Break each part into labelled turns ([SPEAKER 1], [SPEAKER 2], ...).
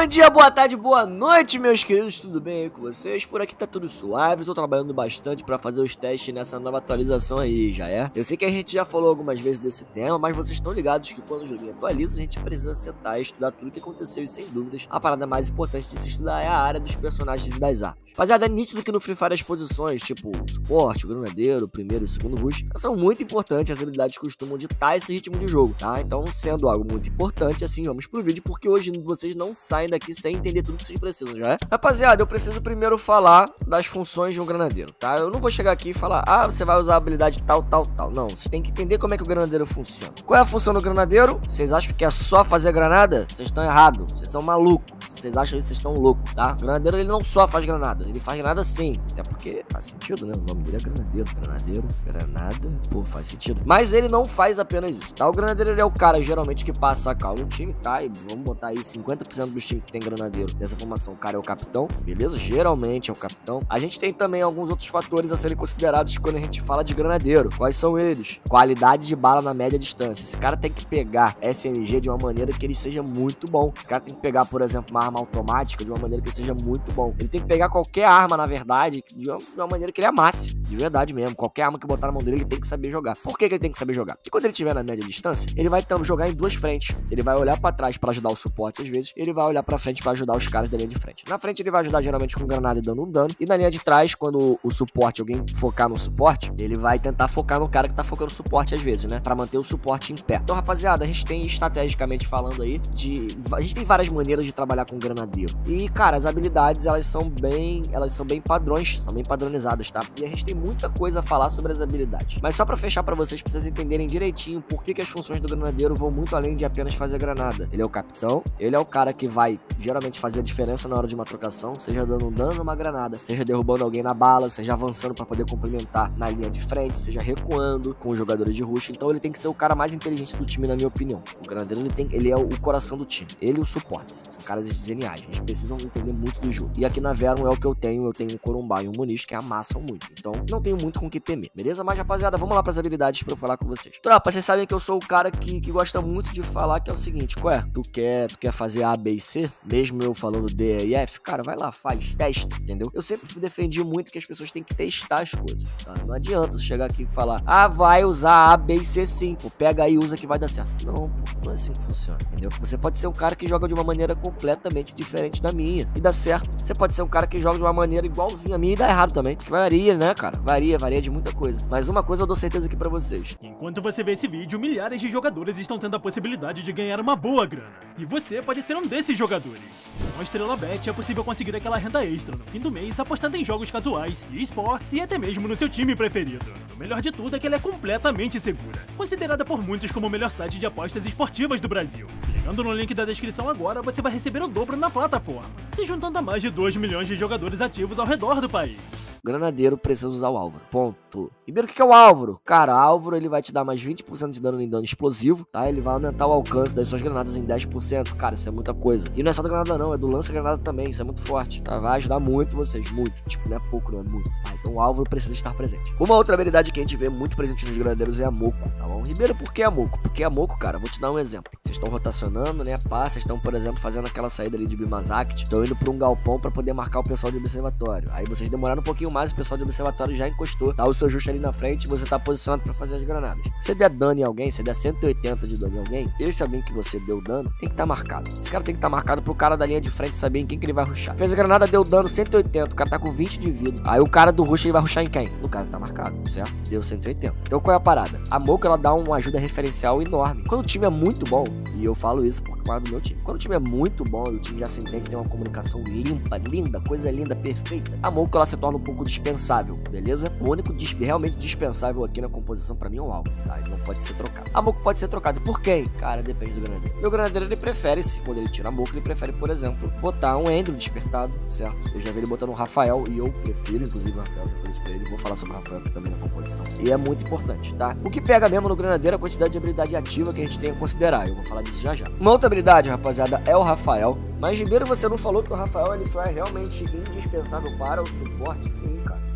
[SPEAKER 1] Bom dia, boa tarde, boa noite, meus queridos, tudo bem aí com vocês? Por aqui tá tudo suave, tô trabalhando bastante pra fazer os testes nessa nova atualização aí, já é? Eu sei que a gente já falou algumas vezes desse tema, mas vocês estão ligados que quando o joguinho atualiza, a gente precisa sentar e estudar tudo o que aconteceu e sem dúvidas, a parada mais importante de se estudar é a área dos personagens e das armas. Rapaziada, é nítido que no Free Fire as posições, tipo suporte, granadeiro, primeiro e segundo rush, são muito importantes, as habilidades costumam ditar esse ritmo de jogo, tá? Então, sendo algo muito importante, assim, vamos pro vídeo, porque hoje vocês não saem daqui sem entender tudo que vocês precisam, já é? Rapaziada, eu preciso primeiro falar das funções de um granadeiro, tá? Eu não vou chegar aqui e falar, ah, você vai usar a habilidade tal, tal, tal. Não, vocês têm que entender como é que o granadeiro funciona. Qual é a função do granadeiro? Vocês acham que é só fazer granada? Vocês estão errados, vocês são malucos. Vocês acham isso, vocês estão loucos, tá? O granadeiro, ele não só faz granada, ele faz granada sim. Até porque faz sentido, né? O nome dele é granadeiro. Granadeiro, granada, pô, faz sentido. Mas ele não faz apenas isso, tá? O granadeiro, ele é o cara, geralmente, que passa a cal no time, tá? E vamos botar aí 50% dos times que tem granadeiro dessa formação, o cara é o capitão, beleza? Geralmente é o capitão. A gente tem também alguns outros fatores a serem considerados quando a gente fala de granadeiro. Quais são eles? Qualidade de bala na média distância. Esse cara tem que pegar SMG de uma maneira que ele seja muito bom. Esse cara tem que pegar, por exemplo, uma arma automática de uma maneira que seja muito bom. Ele tem que pegar qualquer arma, na verdade, de uma, de uma maneira que ele amasse. De verdade mesmo. Qualquer arma que botar na mão dele, ele tem que saber jogar. Por que, que ele tem que saber jogar? Porque quando ele estiver na média distância, ele vai então, jogar em duas frentes. Ele vai olhar para trás para ajudar o suporte às vezes, ele vai olhar para frente para ajudar os caras da linha de frente. Na frente ele vai ajudar geralmente com granada e dando um dano, e na linha de trás, quando o suporte, alguém focar no suporte, ele vai tentar focar no cara que tá focando no suporte às vezes, né? Para manter o suporte em pé. Então, rapaziada, a gente tem estrategicamente falando aí de a gente tem várias maneiras de trabalhar com granadeiro. E, cara, as habilidades, elas são bem, elas são bem padrões, são bem padronizadas, tá? E a gente tem muita coisa a falar sobre as habilidades. Mas só para fechar para vocês, pra vocês entenderem direitinho por que, que as funções do granadeiro vão muito além de apenas fazer granada. Ele é o capitão, ele é o cara que vai geralmente fazer a diferença na hora de uma trocação, seja dando um dano numa granada, seja derrubando alguém na bala, seja avançando para poder complementar na linha de frente, seja recuando com os jogadores de rush. Então ele tem que ser o cara mais inteligente do time, na minha opinião. O granadeiro ele tem, ele é o coração do time. Ele e o suporte. São caras geniais. Eles precisam entender muito do jogo. E aqui na Verum é o que eu tenho. Eu tenho um Corumbá e um Muniz que amassam muito. Então não tenho muito com o que temer, beleza? Mas rapaziada, vamos lá para as habilidades para eu falar com vocês. Tropa, vocês sabem que eu sou o cara que, que gosta muito de falar que é o seguinte: qual é? Tu quer, tu quer fazer A, B e C? Mesmo eu falando D e F? Cara, vai lá, faz, testa, entendeu? Eu sempre defendi muito que as pessoas têm que testar as coisas, tá? Não adianta você chegar aqui e falar, ah, vai usar A, B e C sim, pô, pega aí e usa que vai dar certo. Não, pô, não é assim que funciona, entendeu? Você pode ser um cara que joga de uma maneira completamente diferente da minha e dá certo. Você pode ser um cara que joga de uma maneira igualzinha a minha e dá errado também. Varia, né, cara? Varia, varia de muita coisa. Mas uma coisa eu dou certeza aqui para vocês.
[SPEAKER 2] Enquanto você vê esse vídeo, milhares de jogadores estão tendo a possibilidade de ganhar uma boa grana. E você pode ser um desses jogadores. Com a Estrela Bet é possível conseguir aquela renda extra no fim do mês apostando em jogos casuais, esportes e até mesmo no seu time preferido. O melhor de tudo é que ela é completamente segura, considerada por muitos como o melhor site de apostas esportivas do Brasil. Clicando no link da descrição agora, você vai receber o dobro na plataforma, se juntando a mais de 2 milhões de jogadores ativos ao redor do país.
[SPEAKER 1] Granadeiro precisa usar o Álvaro. Ponto. Primeiro, o que é o Álvaro? Cara, Álvaro ele vai te dar mais 20% de dano em dano explosivo, tá? Ele vai aumentar o alcance das suas granadas em 10%. Cara, isso é muita coisa. E não é só da granada, não, é do lança-granada também. Isso é muito forte, tá? Vai ajudar muito vocês, muito. Tipo, não é pouco, não é muito. Tá? Então o Álvaro precisa estar presente. Uma outra habilidade que a gente vê muito presente nos granadeiros é a Moco, tá bom? Ribeiro, por que a Moco? Porque a Moco, cara, vou te dar um exemplo. Vocês estão rotacionando, né? Pá, estão, por exemplo, fazendo aquela saída ali de Bimazact, estão indo pra um galpão para poder marcar o pessoal de observatório. Aí vocês demoraram um pouquinho mais, o pessoal de observatório já encostou, tá o seu justo ali na frente você tá posicionado para fazer as granadas. Se der dano em alguém, se der 180 de dano em alguém, esse alguém que você deu dano tem que estar tá marcado. Esse cara tem que estar tá marcado pro cara da linha de frente saber em quem que ele vai ruxar. Fez a granada, deu dano 180, o cara tá com 20 de vida. Aí o cara do rush ele vai ruxar em quem? No cara que tá marcado, certo? Deu 180. Então qual é a parada? A Moco ela dá uma ajuda referencial enorme. Quando o time é muito bom, e eu falo isso por causa do meu time, quando o time é muito bom e o time já se entende, tem uma comunicação limpa, linda, coisa linda, perfeita, a Moco ela se torna um pouco dispensável, beleza? O único dis realmente dispensável aqui na composição para mim é o álbum, tá? Ele não pode ser trocado. A Moco pode ser trocado por quem? Cara, depende do granadeiro. Meu granadeiro ele prefere, se quando ele tira a Moco, ele prefere, por exemplo, botar um Andrew despertado, certo? Eu já vi ele botando um Rafael e eu prefiro, inclusive, o Rafael, já pra ele. Vou falar sobre o Rafael aqui também na composição. E é muito importante, tá? O que pega mesmo no granadeiro é a quantidade de habilidade ativa que a gente tem a considerar. Eu vou falar disso já já. Uma outra habilidade, rapaziada, é o Rafael. Mas, Ribeiro, você não falou que o Rafael ele só é realmente indispensável para o suporte? Sim, cara.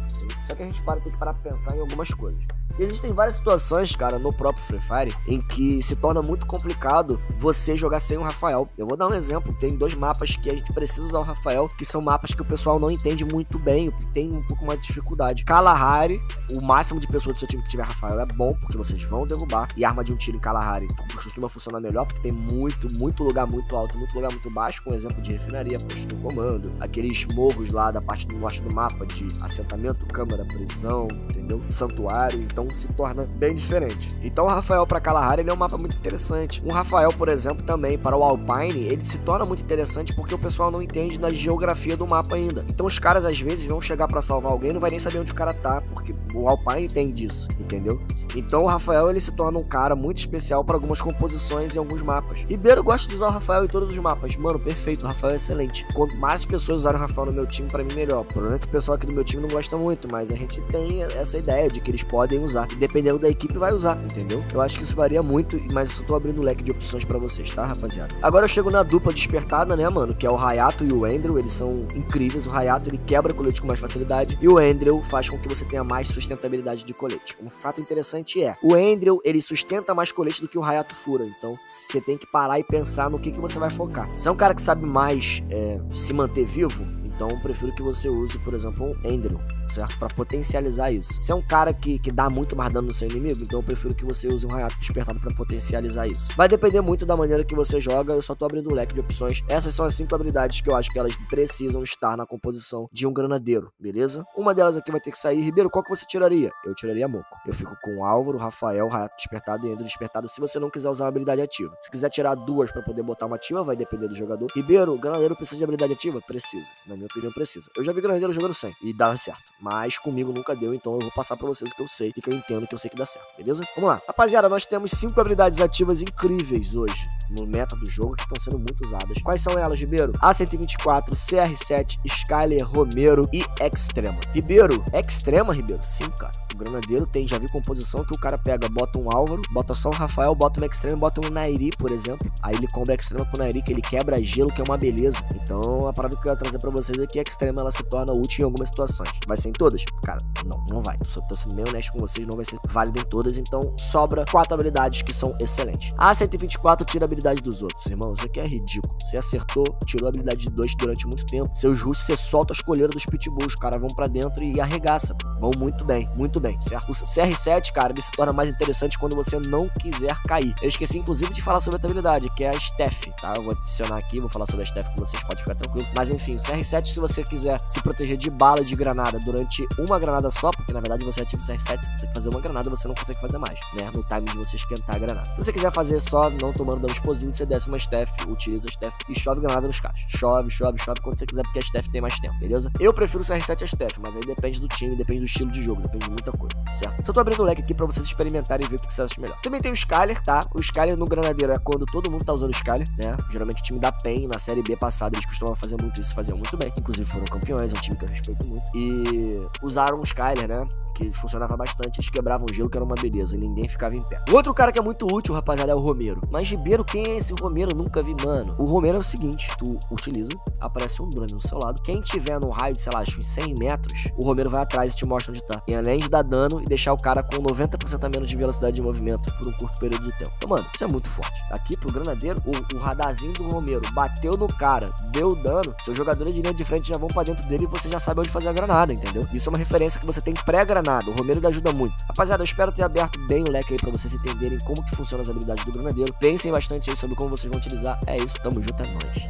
[SPEAKER 1] Só que a gente para, tem que parar pra pensar em algumas coisas. Existem várias situações, cara, no próprio Free Fire, em que se torna muito complicado você jogar sem o Rafael. Eu vou dar um exemplo, tem dois mapas que a gente precisa usar o Rafael, que são mapas que o pessoal não entende muito bem, tem um pouco mais de dificuldade. Kalahari, o máximo de pessoas do seu time que tiver Rafael é bom, porque vocês vão derrubar, e arma de um tiro em Kalahari costuma funcionar melhor, porque tem muito, muito lugar muito alto, muito lugar muito baixo, com exemplo de refinaria, posto do comando, aqueles morros lá da parte do norte do mapa de assentamento, câmara, prisão, entendeu? Santuário, então se torna bem diferente. Então o Rafael para Kalahari ele é um mapa muito interessante. Um Rafael, por exemplo, também para o Alpine, ele se torna muito interessante porque o pessoal não entende na geografia do mapa ainda. Então os caras às vezes vão chegar para salvar alguém e não vai nem saber onde o cara tá, porque o Alpine tem disso, entendeu? Então o Rafael ele se torna um cara muito especial para algumas composições em alguns mapas. Ribeiro gosta de usar o Rafael em todos os mapas. Mano, perfeito, o Rafael é excelente. Quanto mais pessoas usarem o Rafael no meu time, para mim melhor. O problema é que o pessoal aqui do meu time não gosta muito, mas a gente tem essa ideia de que eles podem usar. E dependendo da equipe, vai usar, entendeu? Eu acho que isso varia muito, mas eu tô abrindo o leque de opções para vocês, tá, rapaziada? Agora eu chego na dupla despertada, né, mano? Que é o Hayato e o Andrew. Eles são incríveis. O Hayato ele quebra colete com mais facilidade. E o Andrew faz com que você tenha mais sustentabilidade de colete. Um fato interessante é: o Andrew ele sustenta mais colete do que o Hayato fura. Então você tem que parar e pensar no que, que você vai focar. Você é um cara que sabe mais é, se manter vivo, então prefiro que você use, por exemplo, um Andrew, certo? Para potencializar isso. Se é um cara que, que dá muito mais dano no seu inimigo, então eu prefiro que você use um Hayato despertado para potencializar isso. Vai depender muito da maneira que você joga, eu só tô abrindo um leque de opções. Essas são as cinco habilidades que eu acho que elas precisam estar na composição de um granadeiro, beleza? Uma delas aqui vai ter que sair. Ribeiro, qual que você tiraria? Eu tiraria Moco. Eu fico com Álvaro, Rafael, Hayato despertado e Andrew despertado se você não quiser usar uma habilidade ativa. Se quiser tirar duas para poder botar uma ativa, vai depender do jogador. Ribeiro, granadeiro precisa de habilidade ativa? Precisa. Na minha opinião, precisa. Eu já vi granadeiro jogando sem e dava certo. Mas comigo nunca deu, então eu vou passar para vocês o que eu sei e que eu entendo que eu sei que dá certo, beleza? Vamos lá. Rapaziada, nós temos cinco habilidades ativas incríveis hoje no meta do jogo que estão sendo muito usadas. Quais são elas, Ribeiro? A124, CR7, Skyler, Romero e Extrema. Ribeiro, Extrema, Ribeiro? Sim, cara. O Granadeiro tem, já vi composição que o cara pega, bota um Álvaro, bota só um Rafael, bota um Extreme, bota um Nairi, por exemplo. Aí ele compra Extreme com o Nairi, que ele quebra gelo, que é uma beleza. Então, a parada que eu ia trazer pra vocês é que a Extreme ela se torna útil em algumas situações. Vai ser todas? Cara, não, não vai. Tô, tô sendo bem honesto com vocês, não vai ser válido em todas. Então, sobra quatro habilidades que são excelentes. A 124 tira a habilidade dos outros, irmão. Isso aqui é ridículo. Você acertou, tirou a habilidade de dois durante muito tempo. Seus russos, você solta as coleiras dos pitbulls. Os caras vão para dentro e arregaça. Vão muito bem, muito bem, certo? O CR7, cara, ele se torna mais interessante quando você não quiser cair. Eu esqueci, inclusive, de falar sobre a habilidade, que é a Steph, tá? Eu vou adicionar aqui, vou falar sobre a Steph com vocês, pode ficar tranquilo. Mas enfim, o CR7, se você quiser se proteger de bala de granada durante uma granada só, porque na verdade você ativa o CR7, você consegue fazer uma granada, você não consegue fazer mais, né? No time de você esquentar a granada. Se você quiser fazer só não tomando dano explosivo, você desce uma Steph, utiliza a Steph e chove granada nos caras. Chove, chove, chove quando você quiser, porque a Steph tem mais tempo, beleza? Eu prefiro o CR7 a Steph, mas aí depende do time, depende do estilo de jogo, depende de muita coisa, certo? Só tô abrindo o leque aqui pra vocês experimentarem e ver o que vocês acham melhor. Também tem o Skyler, tá? O Skyler no Granadeiro é quando todo mundo tá usando o Skyler, né? Geralmente o time da PEN, na série B passada, eles costumavam fazer muito isso, faziam muito bem. Inclusive foram campeões, é um time que eu respeito muito. E usaram o Skyler, né? que funcionava bastante, eles quebravam gelo, que era uma beleza, e ninguém ficava em pé. O outro cara que é muito útil, rapaziada, é o Romero. Mas Ribeiro, quem é esse Romero? Nunca vi, mano. O Romero é o seguinte: tu utiliza, aparece um drone no seu lado. Quem tiver no raio de, sei lá, acho 100 metros, o Romero vai atrás e te mostra onde tá. E além de dar dano e deixar o cara com 90% a menos de velocidade de movimento por um curto período de tempo. Então, mano, isso é muito forte. Aqui pro granadeiro, o, o do Romero bateu no cara, deu dano, seus jogadores de linha de frente já vão para dentro dele e você já sabe onde fazer a granada, entendeu? Isso é uma referência que você tem pré-granada. O Romero ele ajuda muito. Rapaziada, eu espero ter aberto bem o leque aí pra vocês entenderem como que funcionam as habilidades do granadeiro. Pensem bastante aí sobre como vocês vão utilizar. É isso, tamo junto, é nóis.